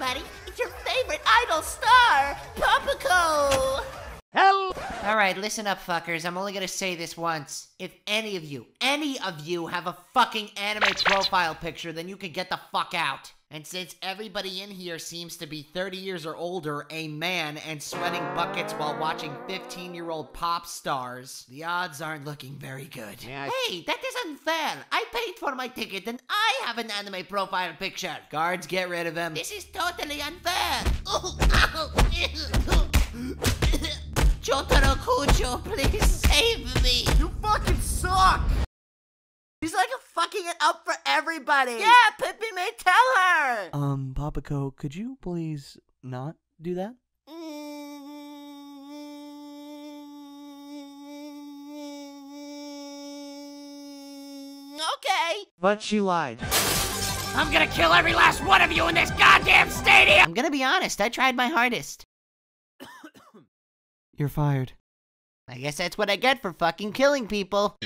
everybody. It's your favorite idol star, Popuko! Hell! Alright, listen up, fuckers. I'm only gonna say this once. If any of you, any of you have a fucking anime profile picture, then you can get the fuck out. And since everybody in here seems to be 30 years or older, a man, and sweating buckets while watching 15 year old pop stars, the odds aren't looking very good. Yeah, Hey, that is unfair. I paid for my ticket and I have an anime profile picture. Guards, get rid of him. This is totally unfair! Jotaro Kujo, please save me! You fucking suck! He's like fucking it up for everybody! Yeah, Pippi may tell her! Um, Popuko, could you please not do that? Okay. But she lied. I'm gonna kill every last one of you in this goddamn stadium! I'm gonna be honest, I tried my hardest. You're fired. I guess that's what I get for fucking killing people.